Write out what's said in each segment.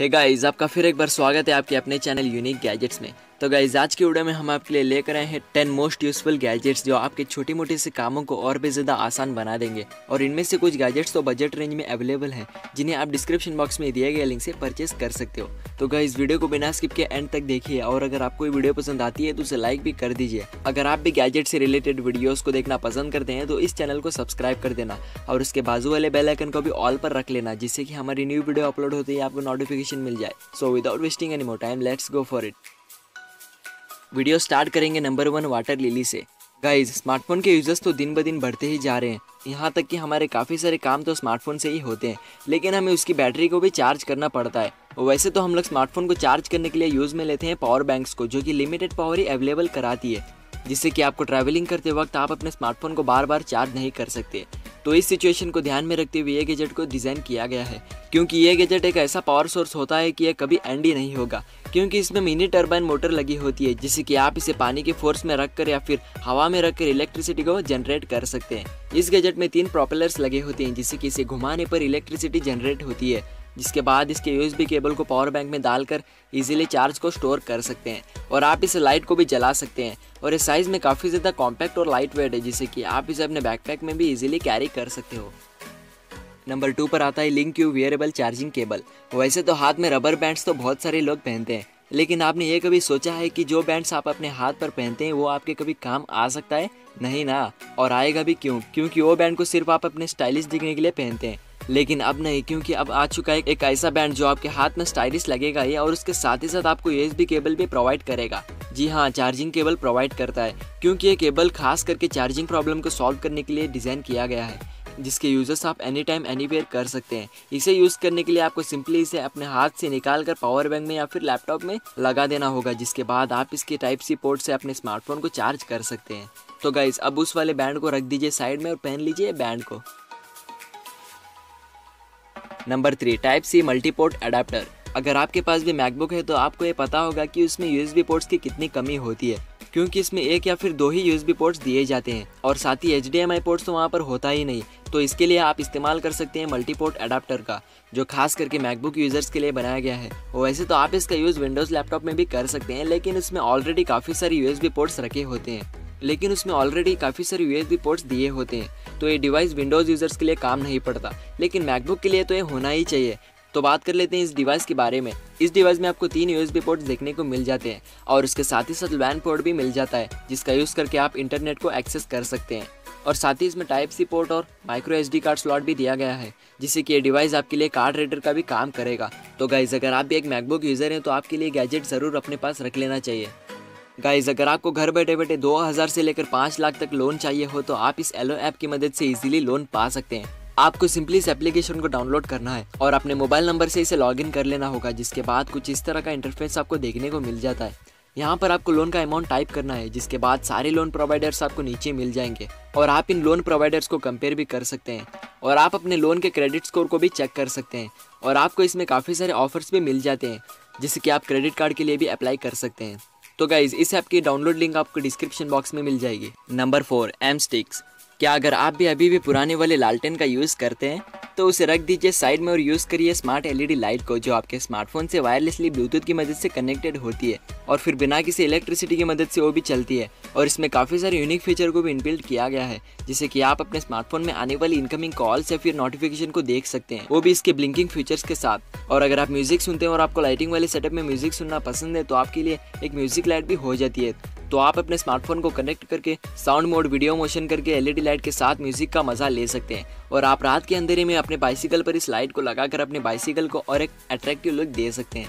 Hey guys आपका फिर एक बार स्वागत है आपके अपने चैनल यूनिक गैजेट्स में। तो गाइज़ आज की वीडियो में हम आपके लिए लेकर आए हैं टेन मोस्ट यूजफुल गैजेट्स जो आपके छोटी मोटी से कामों को और भी ज़्यादा आसान बना देंगे। और इनमें से कुछ गैजेट्स तो बजट रेंज में अवेलेबल हैं, जिन्हें आप डिस्क्रिप्शन बॉक्स में दिए गए लिंक से परचेस कर सकते हो। तो गाइज़ वीडियो को बिना स्किप के एंड तक देखिए और अगर आपको वीडियो पसंद आती है तो उसे लाइक भी कर दीजिए। अगर आप भी गैजेट से रिलेटेड वीडियोज़ को देखना पसंद करते हैं तो इस चैनल को सब्सक्राइब कर देना और उसके बाजू वाले बेलाइकन को भी ऑल पर रख लेना, जिससे कि हमारी न्यू वीडियो अपलोड होते ही आपको नोटिफिकेशन मिल जाए। So without wasting any more time let's go for it video start करेंगे नंबर वन वाटर लिली से। गाइज़ स्मार्टफ़ोन के यूज़र्स तो दिन ब दिन बढ़ते ही जा रहे हैं। यहाँ तक कि हमारे काफ़ी सारे काम तो स्मार्टफ़ोन से ही होते हैं, लेकिन हमें उसकी बैटरी को भी चार्ज करना पड़ता है। वैसे तो हम लोग स्मार्टफ़ोन को चार्ज करने के लिए यूज़ में लेते हैं पावर बैंक्स को, जो कि लिमिटेड पावर ही अवेलेबल कराती है। जिससे कि आपको ट्रैवलिंग करते वक्त आप अपने स्मार्टफ़ोन को बार बार चार्ज नहीं कर सकते। तो इस सिचुएशन को ध्यान में रखते हुए ये गैजेट को डिज़ाइन किया गया है। क्योंकि ये गैजेट एक ऐसा पावर सोर्स होता है कि यह कभी एंड ही नहीं होगा। क्योंकि इसमें मिनी टर्बाइन मोटर लगी होती है, जिससे कि आप इसे पानी के फोर्स में रखकर या फिर हवा में रखकर इलेक्ट्रिसिटी को जनरेट कर सकते हैं। इस गैजेट में तीन प्रोपेलर्स लगे होते हैं, जिससे कि इसे घुमाने पर इलेक्ट्रिसिटी जनरेट होती है। जिसके बाद इसके यूएसबी केबल को पावर बैंक में डालकर इजीली चार्ज को स्टोर कर सकते हैं और आप इसे लाइट को भी जला सकते हैं। और इस साइज़ में काफ़ी ज़्यादा कॉम्पैक्ट और लाइट वेट है, जिससे कि आप इसे अपने बैकपैक में भी इजीली कैरी कर सकते हो। नंबर टू पर आता है link you wearable charging cable वैसे तो हाथ में रबर बैंड्स तो बहुत सारे लोग पहनते हैं, लेकिन आपने ये कभी सोचा है कि जो बैंड्स आप अपने हाथ पर पहनते हैं, वो आपके कभी काम आ सकता है? नहीं ना। और आएगा भी क्यों? क्योंकि वो बैंड को सिर्फ़ आप अपने स्टाइलिश दिखने के लिए पहनते हैं। लेकिन अब नहीं, क्योंकि अब आ चुका है एक ऐसा बैंड जो आपके हाथ में स्टाइलिश लगेगा ये और उसके साथ ही साथ आपको यूएसबी केबल भी प्रोवाइड करेगा। जी हाँ चार्जिंग केबल प्रोवाइड करता है, क्योंकि ये केबल खास करके चार्जिंग प्रॉब्लम को सॉल्व करने के लिए डिज़ाइन किया गया है, जिसके यूज़र्स आप एनी टाइम एनी कर सकते हैं। इसे यूज़ करने के लिए आपको सिंपली इसे अपने हाथ से निकाल कर पावर बैंक में या फिर लैपटॉप में लगा देना होगा, जिसके बाद आप इसके टाइप सी पोर्ट से अपने स्मार्टफ़ोन को चार्ज कर सकते हैं। तो गाइज़ अब उस वाले बैंड को रख दीजिए साइड में और पहन लीजिए बैंड को। Number three, type C multiport adapter अगर आपके पास भी मैकबुक है तो आपको ये पता होगा कि उसमें यूएसबी पोर्ट्स की कितनी कमी होती है, क्योंकि इसमें एक या फिर दो ही यूएसबी पोर्ट्स दिए जाते हैं, और साथ ही एचडीएमआई पोर्ट्स तो वहाँ पर होता ही नहीं। तो इसके लिए आप इस्तेमाल कर सकते हैं मल्टीपोर्ट अडाप्टर का, जो खास करके मैकबुक यूज़र्स के लिए बनाया गया है। वैसे तो आप इसका यूज़ विंडोज़ लैपटॉप में भी कर सकते हैं, लेकिन इसमें ऑलरेडी काफ़ी सारे यूएसबी पोर्ट्स रखे होते हैं। लेकिन उसमें ऑलरेडी काफ़ी सारे यूएसबी पोर्ट्स दिए होते हैं। तो ये डिवाइस विंडोज़ यूज़र्स के लिए काम नहीं पड़ता। लेकिन मैकबुक के लिए तो ये होना ही चाहिए। तो बात कर लेते हैं इस डिवाइस के बारे में। इस डिवाइस में आपको तीन यूएसबी पोर्ट्स देखने को मिल जाते हैं और उसके साथ ही साथ वैन पोर्ट भी मिल जाता है, जिसका यूज़ करके आप इंटरनेट को एक्सेस कर सकते हैं। और साथ ही इसमें टाइप सी पोर्ट और माइक्रो एस कार्ड स्लॉट भी दिया गया है, जिससे कि ये डिवाइस आपके लिए कार्ड रीडर का भी काम करेगा। तो गाइज़ अगर आप भी एक मैकबुक यूज़र हैं तो आपके लिए गैजेट ज़रूर अपने पास रख लेना चाहिए। गाइज़ अगर आपको घर बैठे बैठे दो हज़ार से लेकर पाँच लाख तक लोन चाहिए हो तो आप इस एलो ऐप की मदद से इजीली लोन पा सकते हैं। आपको सिंपली इस एप्लीकेशन को डाउनलोड करना है और अपने मोबाइल नंबर से इसे लॉगिन कर लेना होगा, जिसके बाद कुछ इस तरह का इंटरफेस आपको देखने को मिल जाता है। यहाँ पर आपको लोन का अमाउंट टाइप करना है, जिसके बाद सारे लोन प्रोवाइडर्स आपको नीचे मिल जाएँगे और आप इन लोन प्रोवाइडर्स को कंपेयर भी कर सकते हैं और आप अपने लोन के क्रेडिट स्कोर को भी चेक कर सकते हैं और आपको इसमें काफ़ी सारे ऑफर्स भी मिल जाते हैं, जिससे कि आप क्रेडिट कार्ड के लिए भी अप्लाई कर सकते हैं। तो गाइज़ इस ऐप की डाउनलोड लिंक आपको डिस्क्रिप्शन बॉक्स में मिल जाएगी। नंबर फोर एम स्टिक्स क्या अगर आप भी अभी भी पुराने वाले लालटेन का यूज़ करते हैं तो उसे रख दीजिए साइड में और यूज़ करिए स्मार्ट एलईडी लाइट को, जो आपके स्मार्टफ़ोन से वायरलेसली ब्लूटूथ की मदद से कनेक्टेड होती है और फिर बिना किसी इलेक्ट्रिसिटी की मदद से वो भी चलती है। और इसमें काफ़ी सारे यूनिक फीचर को भी इनबिल्ट किया गया है जिससे कि आप अपने स्मार्टफ़ोन में आने वाली इनकमिंग कॉल्स या फिर नोटिफिकेशन को देख सकते हैं। वो भी इसके ब्लिंकिंग फीचर्स के साथ। और अगर आप म्यूज़िक सुनते हैं और आपको लाइटिंग वाले सेटअप में म्यूज़िक सुनना पसंद है तो आपके लिए एक म्यूज़िक लाइट भी हो जाती है। तो आप अपने स्मार्टफ़ोन को कनेक्ट करके साउंड मोड वीडियो मोशन करके एलईडी लाइट के साथ म्यूज़िक का मज़ा ले सकते हैं। और आप रात के अंधेरे में अपने बाइसिकल पर इस लाइट को लगाकर अपने बाइसिकल को और एक अट्रैक्टिव लुक दे सकते हैं।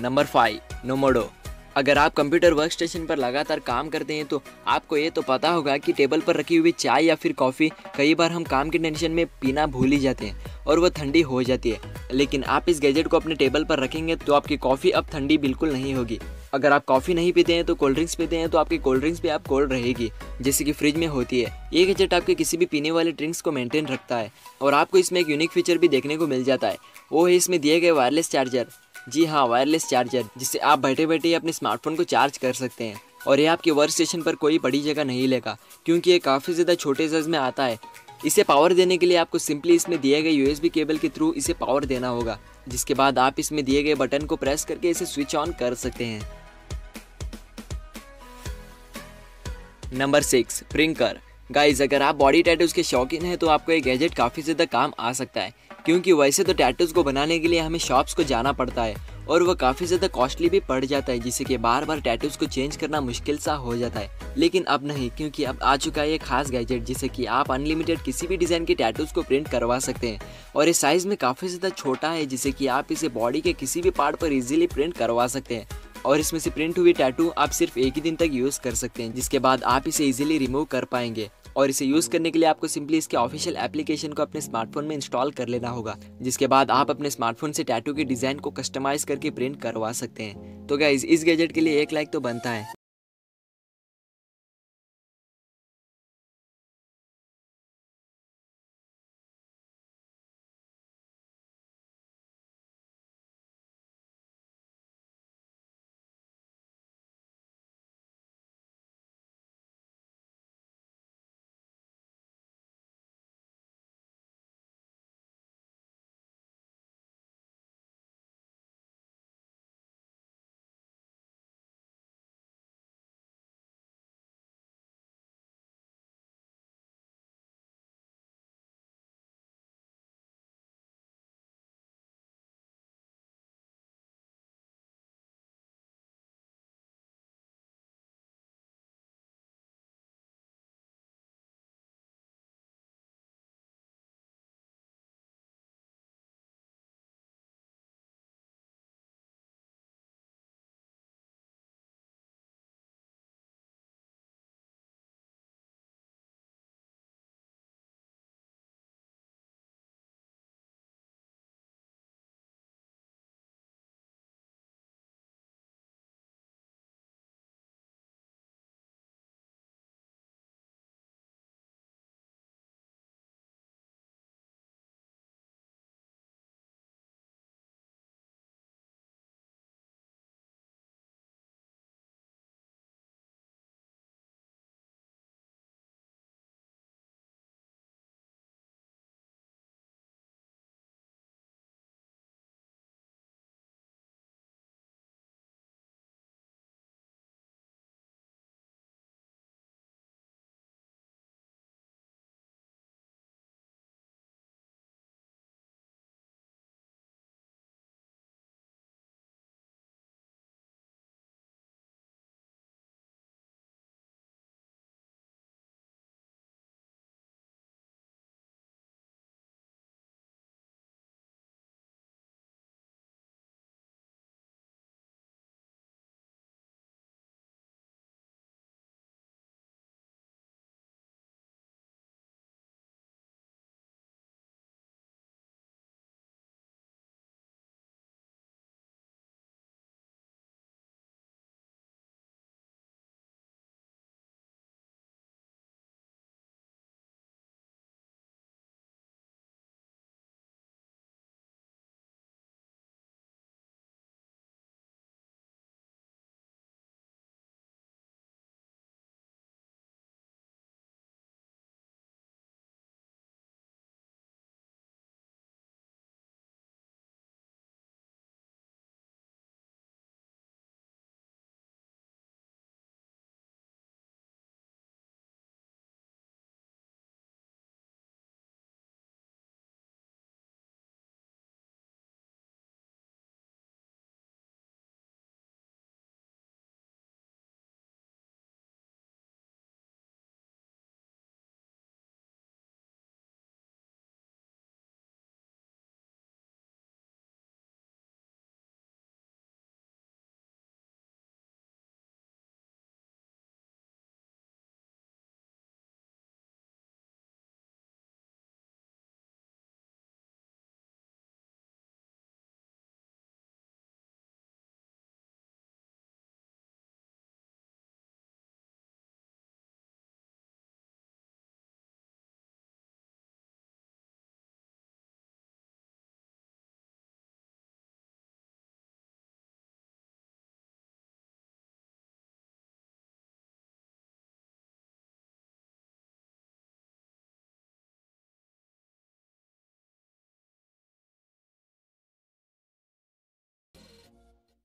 नंबर फाइव नोमोडो अगर आप कंप्यूटर वर्क स्टेशन पर लगातार काम करते हैं तो आपको ये तो पता होगा कि टेबल पर रखी हुई चाय या फिर कॉफ़ी कई बार हम काम की टेंशन में पीना भूल ही जाते हैं और वह ठंडी हो जाती है। लेकिन आप इस गैजेट को अपने टेबल पर रखेंगे तो आपकी कॉफ़ी अब ठंडी बिल्कुल नहीं होगी। अगर आप कॉफ़ी नहीं पीते हैं तो कोल्ड ड्रिंक्स पीते हैं तो आपकी कोल्ड ड्रिंक्स भी आप कोल्ड रहेगी, जैसे कि फ्रिज में होती है। ये गैजेट आपके किसी भी पीने वाले ड्रिंक्स को मेंटेन रखता है और आपको इसमें एक यूनिक फीचर भी देखने को मिल जाता है। वो है इसमें दिए गए वायरलेस चार्जर जी हाँ वायरलेस चार्जर जिससे आप बैठे बैठे अपने स्मार्टफ़ोन को चार्ज कर सकते हैं। और ये आपके वर्क स्टेशन पर कोई बड़ी जगह नहीं लेगा, क्योंकि ये काफ़ी ज़्यादा छोटे साइज़ में आता है। इसे पावर देने के लिए आपको सिंपली इसमें दिए गए यूएसबी केबल के थ्रू इसे पावर देना होगा, जिसके बाद आप इसमें दिए गए बटन को प्रेस करके इसे स्विच ऑन कर सकते हैं। नंबर सिक्स प्रिंकर गाइज़ अगर आप बॉडी टैटूज के शौकीन हैं तो आपको ये गैजेट काफ़ी ज़्यादा काम आ सकता है। क्योंकि वैसे तो टैटूज को बनाने के लिए हमें शॉप्स को जाना पड़ता है और वह काफ़ी ज़्यादा कॉस्टली भी पड़ जाता है, जिससे कि बार बार टैटूज को चेंज करना मुश्किल सा हो जाता है। लेकिन अब नहीं, क्योंकि अब आ चुका है ये खास गैजेट जिससे कि आप अनलिमिटेड किसी भी डिज़ाइन के टैटूज को प्रिंट करवा सकते हैं। और इस साइज़ में काफ़ी ज़्यादा छोटा है, जिससे कि आप इसे बॉडी के किसी भी पार्ट पर इजीली प्रिंट करवा सकते हैं। और इसमें से प्रिंट हुई टैटू आप सिर्फ़ एक ही दिन तक यूज़ कर सकते हैं, जिसके बाद आप इसे इजीली रिमूव कर पाएँगे। और इसे यूज़ करने के लिए आपको सिंपली इसके ऑफिशियल एप्लीकेशन को अपने स्मार्टफ़ोन में इंस्टॉल कर लेना होगा, जिसके बाद आप अपने स्मार्टफ़ोन से टैटू के डिज़ाइन को कस्टमाइज करके प्रिंट करवा सकते हैं। तो क्या इस गैजेट के लिए एक लाइक तो बनता है।